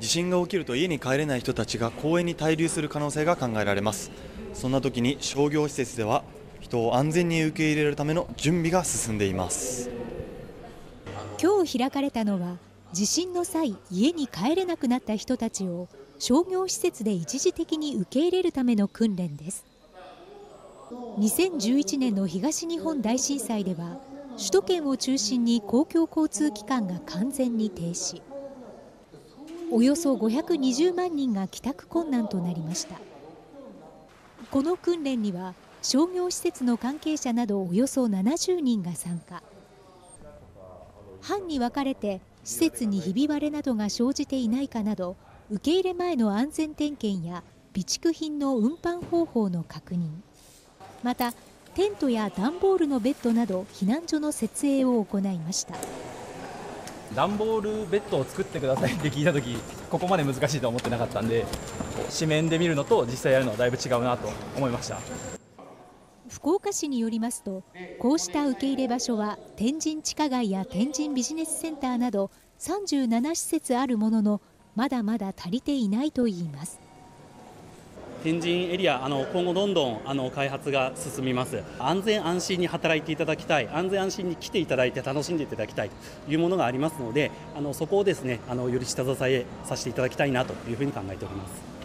地震が起きると家に帰れない人たちが公園に滞留する可能性が考えられます。そんな時に商業施設では人を安全に受け入れるための準備が進んでいます。今日開かれたのは地震の際家に帰れなくなった人たちを商業施設で一時的に受け入れるための訓練です。2011年の東日本大震災では首都圏を中心に公共交通機関が完全に停止。およそ520万人が帰宅困難となりました。この訓練には商業施設の関係者などおよそ70人が参加。班に分かれて施設にひび割れなどが生じていないかなど受け入れ前の安全点検や備蓄品の運搬方法の確認。またテントや段ボールのベッドなど避難所の設営を行いました。段ボールベッドを作ってくださいって聞いた時ここまで難しいと思ってなかったんで紙面で見るのと実際やるのはだいぶ違うなと思いました。福岡市によりますとこうした受け入れ場所は天神地下街や天神ビジネスセンターなど37施設あるもののまだまだ足りていないといいます。天神エリアあの今後どんどんあの開発が進みます。安全安心に働いていただきたい。安全安心に来ていただいて楽しんでいただきたい。というものがありますのであのそこをですねあのより下支えさせていただきたいなというふうに考えております。